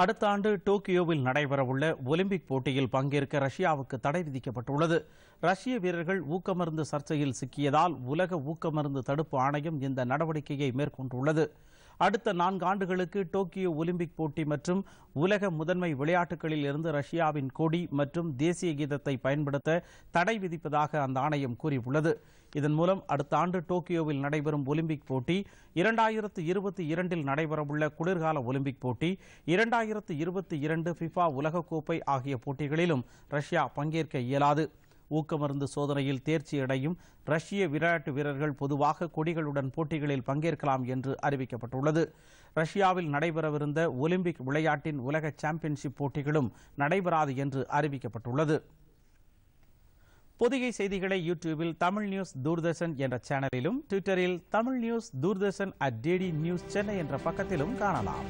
அடுத்த ஆண்டு டோக்கியோவில் நடைபெறவுள்ள ஒலிம்பிக் போட்டியில் பங்கேற்க ரஷ்யாவுக்கு தடை விதிக்கப்பட்டுள்ளது. ரஷ்ய வீரர்கள் ஊக்கமருந்து சர்ச்சையில் சிக்கியதால் உலக ஊக்கமருந்து தடுப்பு ஆணையம் இந்த நடவடிக்கையை மேற்கொண்டுள்ளது. அடுத்த நான்கு ஆண்டுகளுக்கு டோக்கியோ ஒலிம்பிக் போட்டி மற்றும் உலக முதன்மை விளையாட்டுகளில் இருந்து ரஷ்யாவின் கொடி மற்றும் தேசிய கீதத்தை பயன்படுத்த தடை விதிப்பதாக அந்த ஆணையம் கூறியுள்ளது. இதன் மூலம் அடுத்த ஆண்டு டோக்கியோவில் நடைபெறும் ஒலிம்பிக் போட்டி இரண்டாயிரத்து இருபத்தி இரண்டில் நடைபெறவுள்ள குளிர்கால ஒலிம்பிக் போட்டி இரண்டாயிரத்து இருபத்தி இரண்டு ஃபிஃபா உலகக்கோப்பை ஆகிய போட்டிகளிலும் ரஷ்யா பங்கேற்க இயலாது. ஊக்கமருந்து சோதனையில் தேர்ச்சி அடையும் ரஷ்ய விளையாட்டு வீரர்கள் பொதுவாக கொடிகளுடன் போட்டிகளில் பங்கேற்கலாம் என்று அறிவிக்கப்பட்டுள்ளது. ரஷ்யாவில் நடைபெறவிருந்த ஒலிம்பிக் விளையாட்டின் உலக சாம்பியன்ஷிப் போட்டிகளும் நடைபெறாது என்று அறிவிக்கப்பட்டுள்ளது. பொதிகை செய்திகளை யூடியூபில் தமிழ் நியூஸ் தூர்தர்ஷன் என்ற சேனலிலும் ட்விட்டரில் Tamil news Doordarshan at DD news Chennai என்ற பக்கத்திலும் காணலாம்.